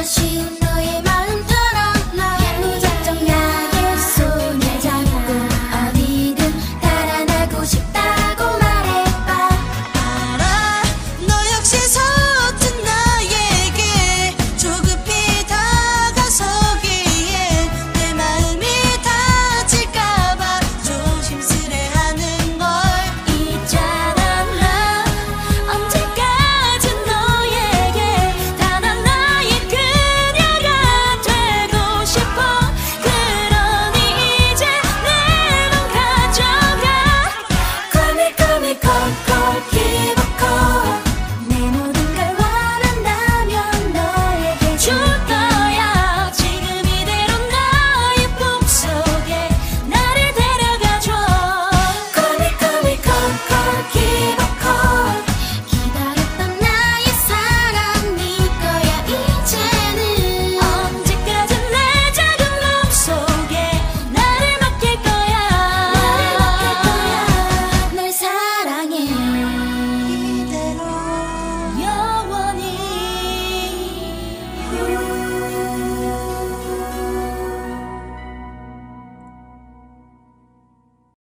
as you know.